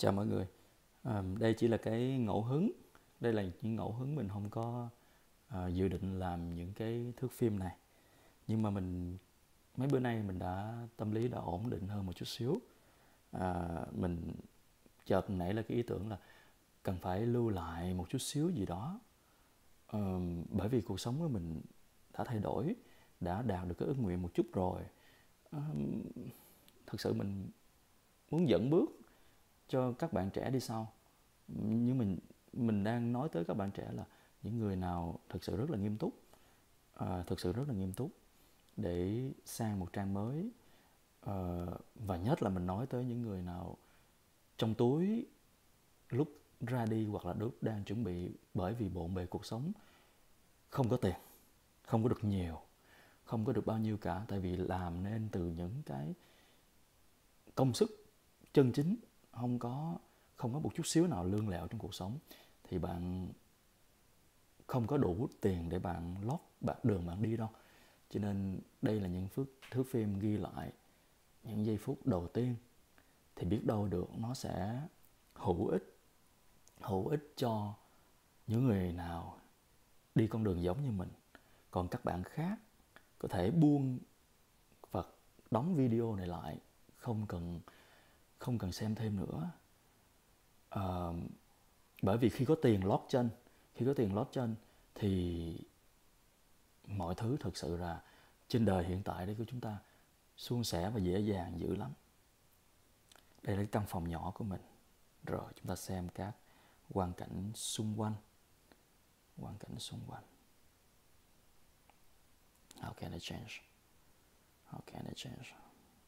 Chào mọi người. À, đây chỉ là cái ngẫu hứng. Đây là những ngẫu hứng mình không có à, dự định làm những cái thước phim này. Nhưng mà mình mấy bữa nay mình đã tâm lý đã ổn định hơn một chút xíu. À, mình chợt nảy là cái ý tưởng là cần phải lưu lại một chút xíu gì đó. À, bởi vì cuộc sống của mình đã thay đổi, đã đạt được cái ước nguyện một chút rồi. Ờ, à, thực sự mình muốn dẫn bước cho các bạn trẻ đi sau. Nhưng mình mình đang nói tới các bạn trẻ là những người nào thực sự rất là nghiêm túc à, thực sự rất là nghiêm túc để sang một trang mới. À, và nhất là mình nói tới những người nào trong túi lúc ra đi hoặc là lúc đang chuẩn bị bởi vì bộn bề cuộc sống không có tiền không có được nhiều không có được bao nhiêu cả. Tại vì làm nên từ những cái công sức chân chính không có không có một chút xíu nào lương lẹo trong cuộc sống, thì bạn không có đủ tiền để bạn lót bạn, đường bạn đi đâu. Cho nên đây là những phước, thước phim ghi lại những giây phút đầu tiên, thì biết đâu được nó sẽ hữu ích hữu ích cho những người nào đi con đường giống như mình. Còn các bạn khác có thể buông và đóng video này lại, không cần không cần xem thêm nữa. À, bởi vì khi có tiền lót chân khi có tiền lót chân thì mọi thứ thực sự là trên đời hiện tại đây của chúng ta suôn sẻ và dễ dàng dữ lắm. Đây là cái căn phòng nhỏ của mình. Rồi chúng ta xem các hoàn cảnh xung quanh. Hoàn cảnh xung quanh. How can I change? How can I change?